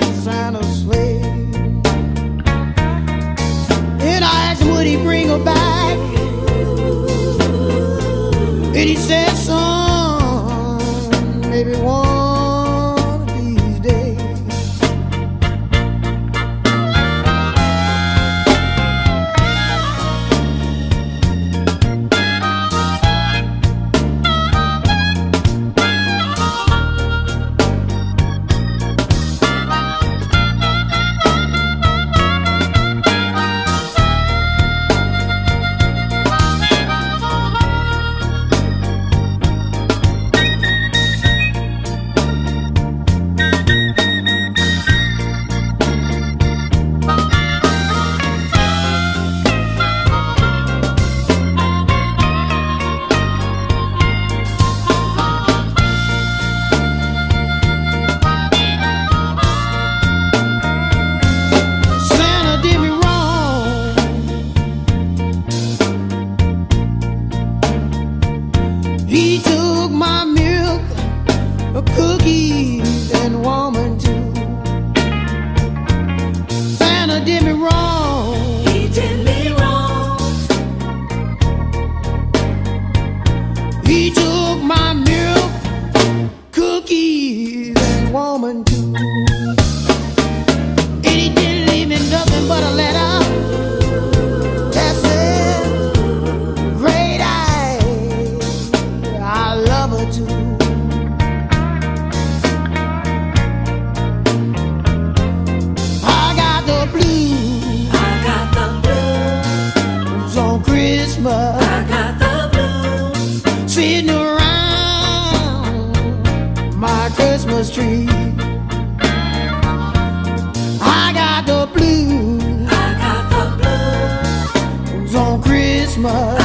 Santa's sleigh. And I asked him, would he bring about? woman do. Didn't leave me nothing but a letter. My.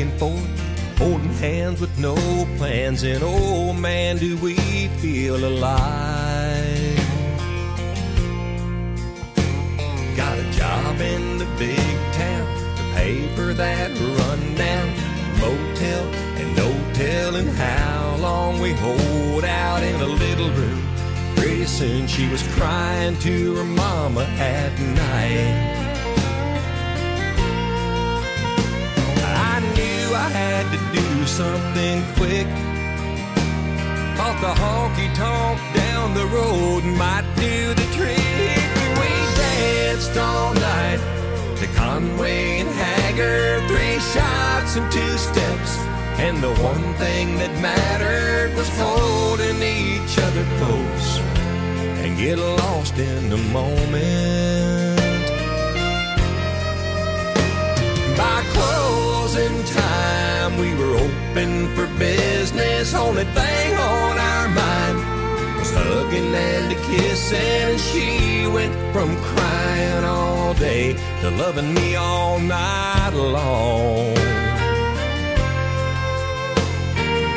And forth, holding hands with no plans. And oh man, do we feel alive! Got a job in the big town to pay for that rundown motel, and no telling how long we hold out in a little room. Pretty soon she was crying to her mama at night. Something quick. Thought the honky tonk down the road might do the trick. We danced all night to Conway and Haggard, three shots and two steps. And the one thing that mattered was holding each other close and get lost in the moment. Open for business. Only thing on our mind was hugging and a kissing. And she went from crying all day to loving me all night long.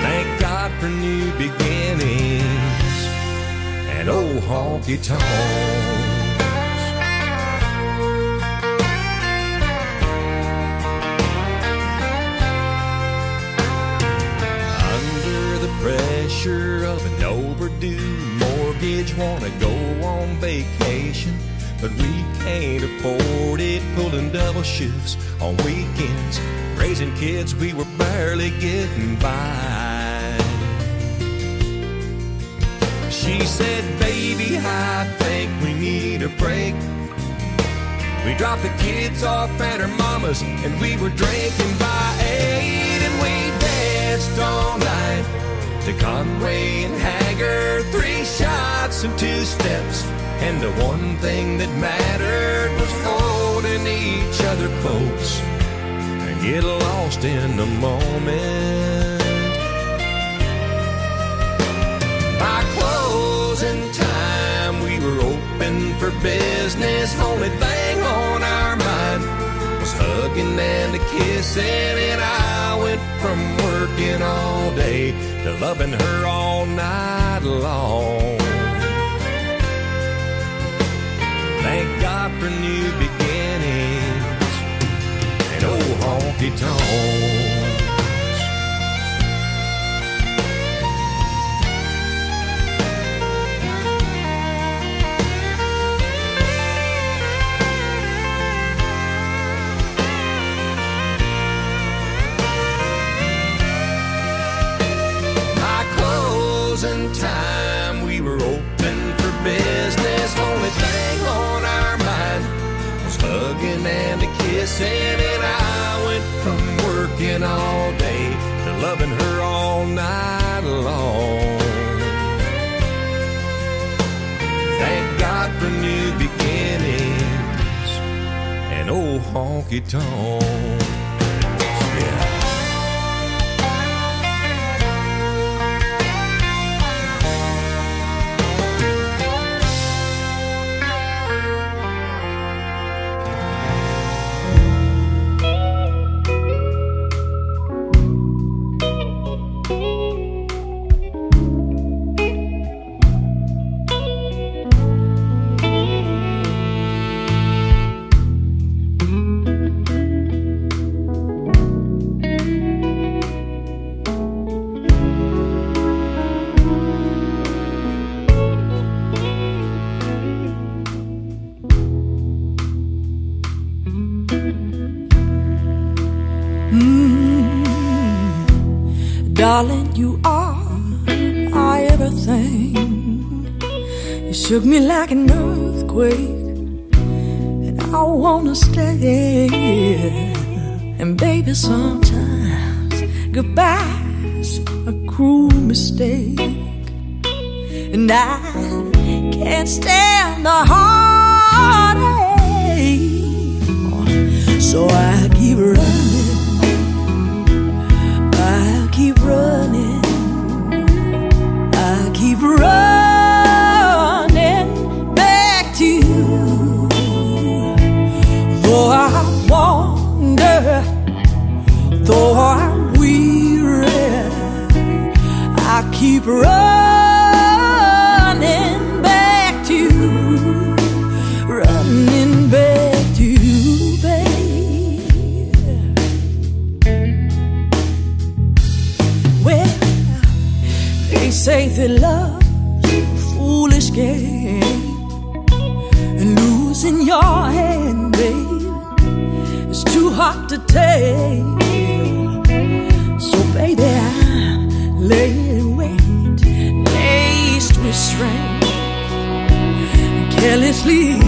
Thank God for new beginnings and old honky tonks. Overdue mortgage, wanna go on vacation, but we can't afford it. Pulling double shifts on weekends, raising kids, we were barely getting by. She said, Baby, I think we need a break. We dropped the kids off at her mama's and we were drinking by eight and we danced all night to Conway and Haggard. Three shots and two steps. And the one thing that mattered was holding each other close and get lost in the moment. By closing time, we were open for business. Only thing hugging and a kissing. And I went from working all day to loving her all night long. Thank God for new beginnings and old honky tonks. Working all day to loving her all night long. Thank God for new beginnings and old honky tonk. Darling, you are our everything. You shook me like an earthquake, and I wanna stay. And baby, sometimes goodbye's a cruel mistake, and I can't stand the heartache. Love's a foolish game, and losing your hand, babe, is too hard to take. So, baby, I lay in wait, laced with strength, carelessly